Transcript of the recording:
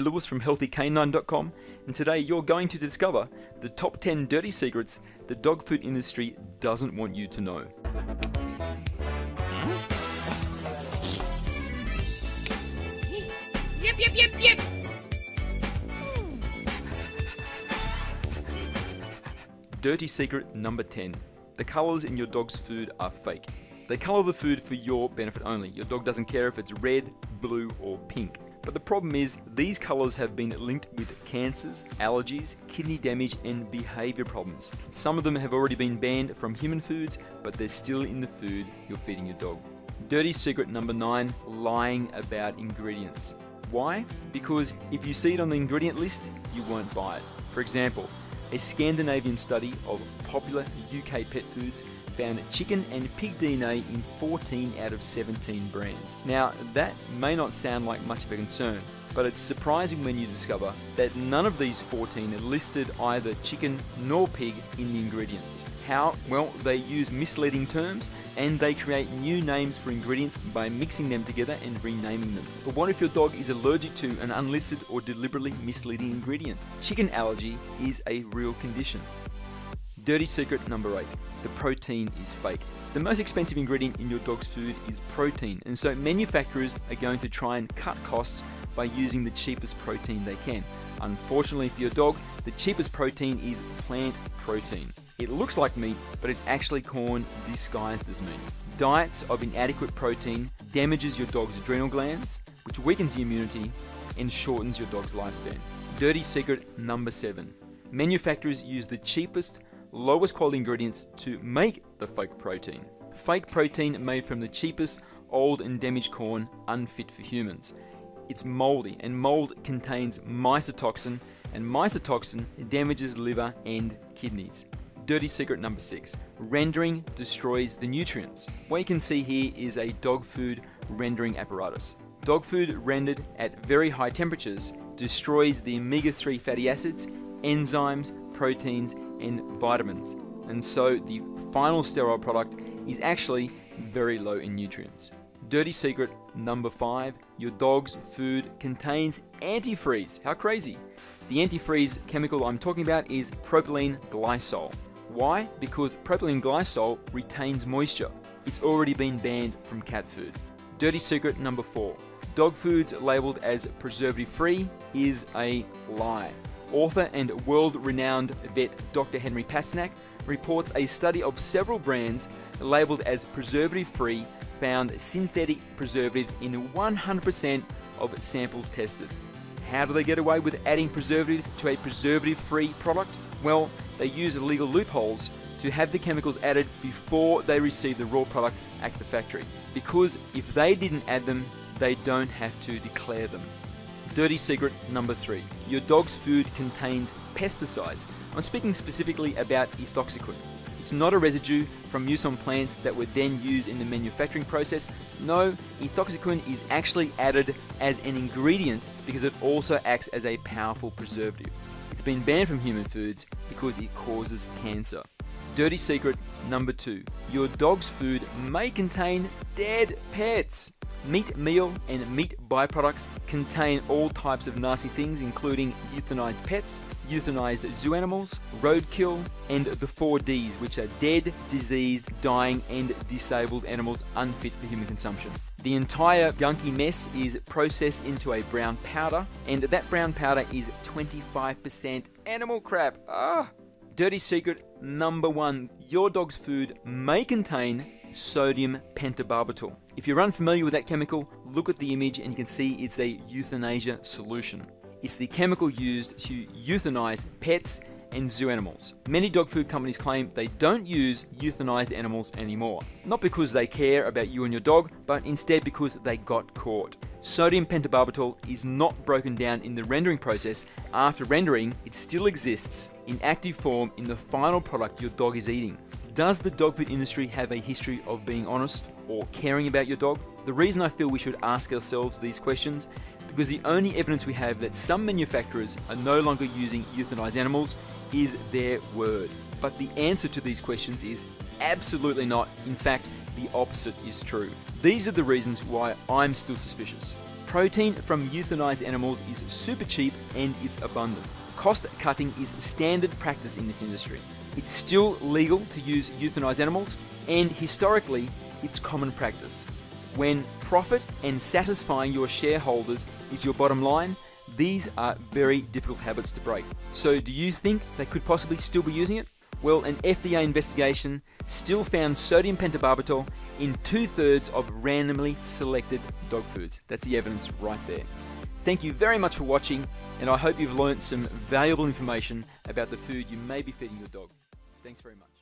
Lewis from HealthyCanine.com, and today you're going to discover the top 10 dirty secrets the dog food industry doesn't want you to know. Yep, yep, yep, yep. Dirty secret number 10 the colours in your dog's food are fake. They colour the food for your benefit only. Your dog doesn't care if it's red, blue, or pink. But the problem is, these colours have been linked with cancers, allergies, kidney damage, and behaviour problems. Some of them have already been banned from human foods, but they're still in the food you're feeding your dog. Dirty secret number 9 lying about ingredients. Why? Because if you see it on the ingredient list, you won't buy it. For example, a Scandinavian study of popular UK pet foods found chicken and pig DNA in 14 out of 17 brands. Now, that may not sound like much of a concern, but it's surprising when you discover that none of these 14 listed either chicken nor pig in the ingredients. How? Well, they use misleading terms and they create new names for ingredients by mixing them together and renaming them. But what if your dog is allergic to an unlisted or deliberately misleading ingredient? Chicken allergy is a real condition. Dirty secret number eight the protein is fake. The most expensive ingredient in your dog's food is protein, and so manufacturers are going to try and cut costs by using the cheapest protein they can. Unfortunately for your dog, the cheapest protein is plant protein. It looks like meat, but it's actually corn disguised as meat. Diets of inadequate protein damages your dog's adrenal glands, which weakens the immunity and shortens your dog's lifespan. Dirty secret number seven. Manufacturers use the cheapest lowest quality ingredients to make the fake protein. Fake protein made from the cheapest, old and damaged corn, unfit for humans. It's moldy, and mold contains mycotoxin, and mycotoxin damages liver and kidneys. Dirty secret number six rendering destroys the nutrients. What you can see here is a dog food rendering apparatus. Dog food rendered at very high temperatures destroys the omega 3 fatty acids, enzymes, proteins, and vitamins. And so the final sterile product is actually very low in nutrients. Dirty secret number five your dog's food contains antifreeze. How crazy! The antifreeze chemical I'm talking about is propylene glycol. Why? Because propylene glycol retains moisture. It's already been banned from cat food. Dirty secret number four dog foods labeled as preservative free is a lie. Author and world renowned vet Dr. Henry Pasternak reports a study of several brands labeled as preservative free found synthetic preservatives in 100% of samples tested. How do they get away with adding preservatives to a preservative free product? Well, they use legal loopholes to have the chemicals added before they receive the raw product at the factory. Because if they didn't add them, they don't have to declare them. Dirty secret number three your dog's food contains pesticides. I'm speaking specifically about ethoxyquin. It's not a residue from use on plants that were then used in the manufacturing process. No, ethoxyquin is actually added as an ingredient because it also acts as a powerful preservative. It's been banned from human foods because it causes cancer. Dirty secret number two your dog's food may contain dead pets. Meat meal and meat byproducts contain all types of nasty things, including euthanized pets, euthanized zoo animals, roadkill, and the 4Ds, which are dead, diseased, dying, and disabled animals unfit for human consumption. The entire gunky mess is processed into a brown powder, and that brown powder is 25% animal crap. Ah! Dirty secret number one your dog's food may contain sodium pentobarbital. If you're unfamiliar with that chemical, look at the image and you can see it's a euthanasia solution. It's the chemical used to euthanize pets and zoo animals. Many dog food companies claim they don't use euthanized animals anymore. Not because they care about you and your dog, but instead because they got caught. Sodium pentobarbital is not broken down in the rendering process. After rendering, it still exists in active form in the final product your dog is eating. Does the dog food industry have a history of being honest or caring about your dog? The reason I feel we should ask ourselves these questions because the only evidence we have that some manufacturers are no longer using euthanized animals is their word. But the answer to these questions is absolutely not. In fact, the opposite is true. These are the reasons why I'm still suspicious. Protein from euthanized animals is super cheap and it's abundant. Cost cutting is standard practice in this industry. It's still legal to use euthanized animals, and historically, it's common practice. When profit and satisfying your shareholders is your bottom line, these are very difficult habits to break. So, do you think they could possibly still be using it? Well, an FDA investigation still found sodium pentobarbital in two thirds of randomly selected dog foods. That's the evidence right there. Thank you very much for watching, and I hope you've learned some valuable information about the food you may be feeding your dog. Thanks very much.